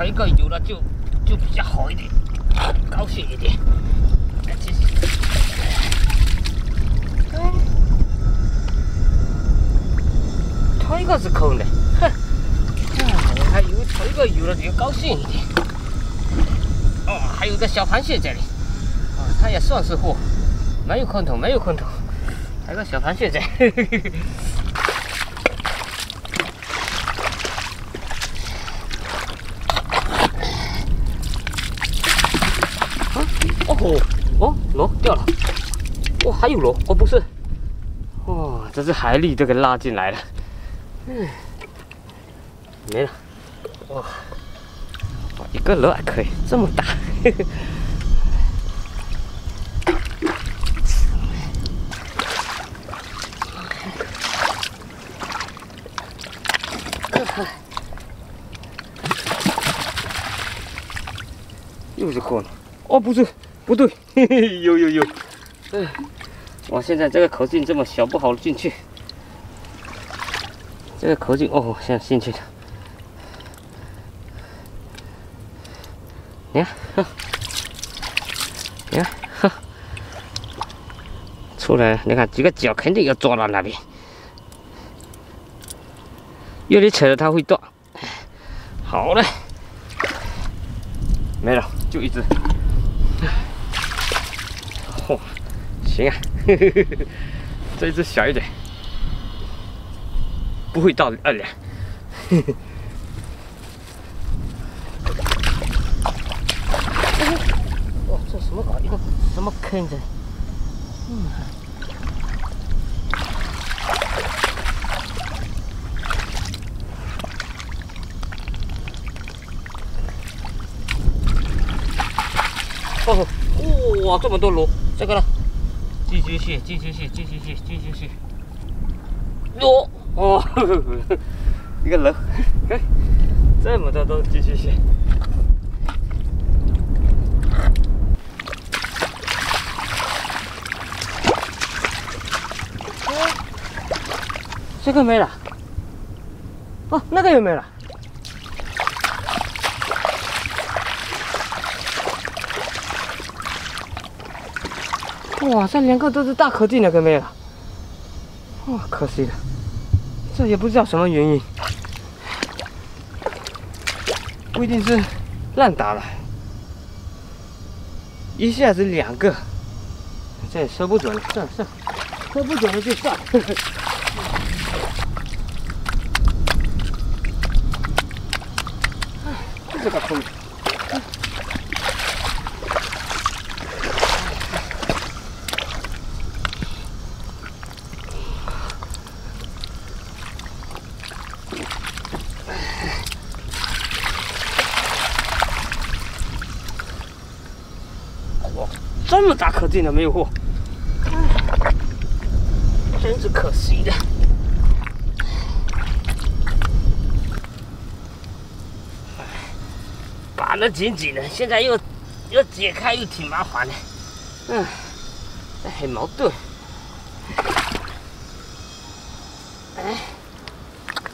还一个有了就就比较好一点，高兴一点。它一个是空的，哼！我还以为它一个有了就高兴一点。哦，还有个小螃蟹这里，啊，它也算是货，没有空桶，没有空桶，还有个小螃蟹在。哦哦，螺掉了！哇，还有螺哦，不是，哇，这是海里都给拉进来了，嗯，没了，哇，哇，一个螺还可以，这么大，又是货呢，哦，不是。不对，嘿 嘿有有有，哎，我现在这个口径这么小，不好进去。这个口径哦，现在进去了。你看，你看，出来。你看这个脚肯定要抓到那边，用力扯着它会断。好嘞，没了，就一只。行啊，这一只小一点，不会到二两。哇，这什么搞？一个什么坑子？嗯。哦，哇，这么多螺，这个呢？寄居蟹，寄居蟹，寄居蟹，寄居蟹。哟，哦，一个人，哎，这么多都是寄居蟹。这个没了。哦，那个也没了。哇，这两个都是大壳径的，可没有。哇，可惜了，这也不知道什么原因，不一定是乱打了，一下子两个，这也说不准了，算算，说不准了就算。哎，这个坑。这么大颗竟然没有货，真是可惜的。绑得紧紧的，现在又又解开又挺麻烦的，嗯，很矛盾。哎，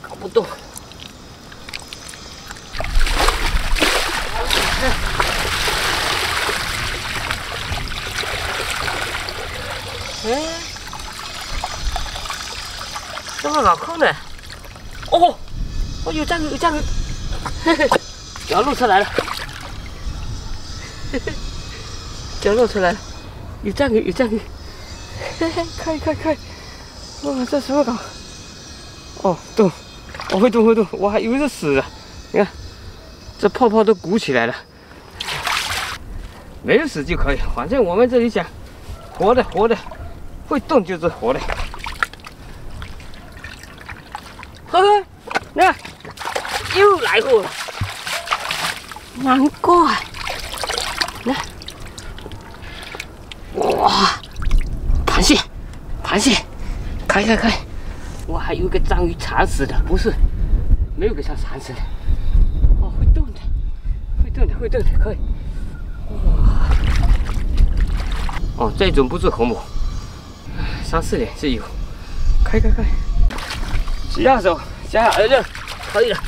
搞不动。哎，这么老空的，哦，哦有章鱼有章鱼，嘿嘿，脚露出来了，嘿嘿，脚露出来了，有章鱼有章鱼，嘿嘿，快快快，哇这什么搞？哦动，哦会动会动，我还以为是死了，你看，这泡泡都鼓起来了，没有死就可以，反正我们这里讲，活的活的。会动就是活的，呵呵，你看又来货了，难怪，来，哇，螃蟹，螃蟹，开开开，我还有个章鱼缠死的，不是，没有给它缠死的，哦，会动的，会动的，会动的，可以，哇，哦，这种不是红母。三四点这有，开开开，洗下手，加下儿子，可以了。